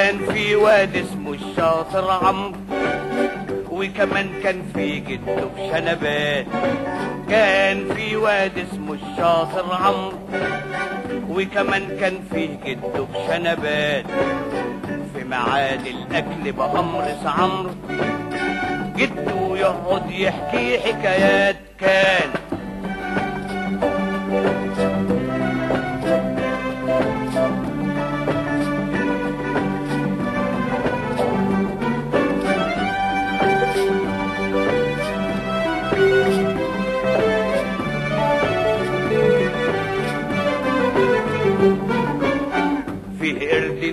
واد اسمه الشاطر عمرو وكمان كان في جده بشنبات كان في واد اسمه الشاطر عمرو وكمان كان في جده بشنبات في ميعاد الأكل بأمر عمرو جده يقعد يحكي حكايات كان.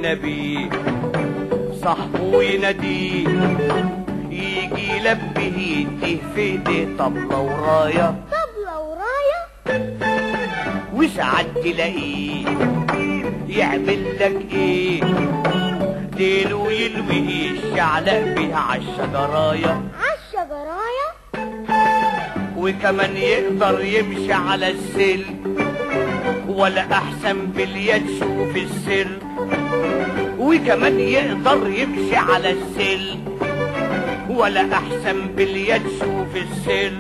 نبي صاحبه يناديه يجي يلبيه يديه في ايديه طبلة وراية طبلة وراية وساعات تلاقيه يعمل لك إيه؟ ديله يلويه الشعلق بيها عالشجراية عالشجراية وكمان يقدر يمشي على السلك ولا أحسن باليد شوف السر. وكمان يقدر يمشي على السلك ولا أحسن باليد شوف السر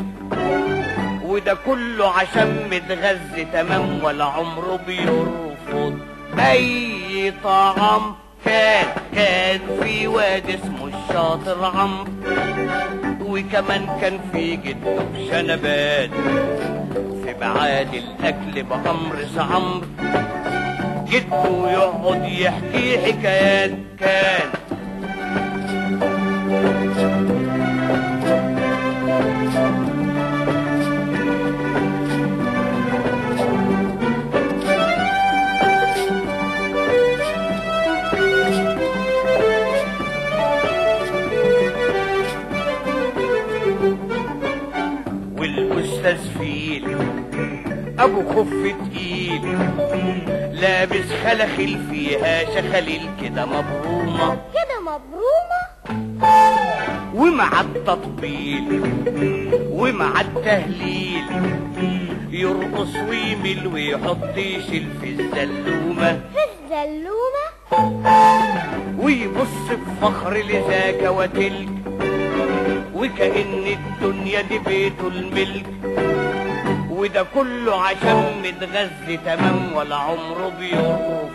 وده كله عشان متغذي تمام ولا عمره بيرفض أي طعام. كان كان في واد اسمه الشاطر عمرو وكمان كان في جدة بشنبات في ميعاد الأكل بأمر عمرو جده يقعد يحكي حكايات كان. والاستاذ فيل أبو خف تقيل لابس خلخل فيها شخاليل كده مبرومة. كده مبرومة؟ ومع التطبيل ومع التهليل يرقص ويمل ويحط يشيل في الزلومة. في الزلومة؟ ويبص بفخر لذاك وتلك وكأن الدنيا دي بيته الملك. وده كله عشان متغذي تمام ولا عمره بيرفض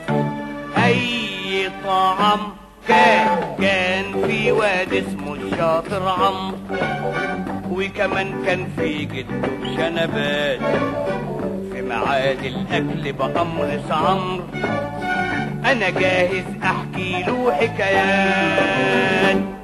أي طعام كان كان في واد اسمه الشاطر عمرو وكمان كان في جده بشنبات. في ميعاد الأكل بأمر عمرو أنا جاهز أحكي له حكايات.